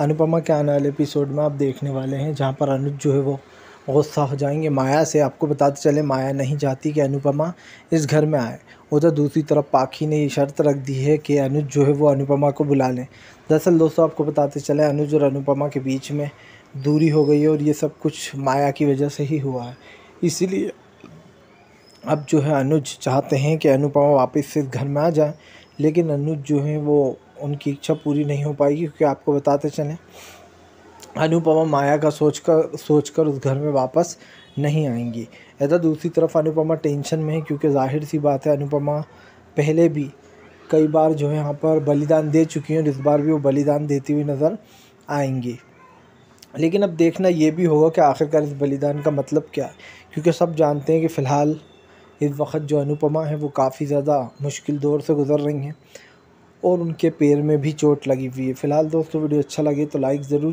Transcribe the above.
अनुपमा के आने वाले एपिसोड में आप देखने वाले हैं, जहाँ पर अनुज जो है वो गुस्सा हो जाएँगे। माया से आपको बताते चले, माया नहीं चाहती कि अनुपमा इस घर में आए। उधर दूसरी तरफ़ पाखी ने ये शर्त रख दी है कि अनुज जो है वो अनुपमा को बुला लें। दरअसल दोस्तों, आपको बताते चले, अनुज और अनुपमा के बीच में दूरी हो गई है और ये सब कुछ माया की वजह से ही हुआ है। इसीलिए अब जो है अनुज चाहते हैं कि अनुपमा वापस से घर में आ जाए, लेकिन अनुज जो है वो उनकी इच्छा पूरी नहीं हो पाएगी, क्योंकि आपको बताते चलें। अनुपमा माया का सोच कर सोच कर उस घर में वापस नहीं आएँगी। ऐसा दूसरी तरफ़ अनुपमा टेंशन में है, क्योंकि ज़ाहिर सी बात है, अनुपमा पहले भी कई बार जो है यहाँ पर बलिदान दे चुकी हैं और इस बार भी वो बलिदान देती हुई नज़र आएँगी। लेकिन अब देखना ये भी होगा कि आखिरकार इस बलिदान का मतलब क्या है, क्योंकि सब जानते हैं कि फ़िलहाल इस वक्त जो अनुपमा है, वो काफ़ी ज़्यादा मुश्किल दौर से गुज़र रही हैं। और उनके पैर में भी चोट लगी हुई है। फ़िलहाल दोस्तों, वीडियो अच्छा लगे तो लाइक ज़रूर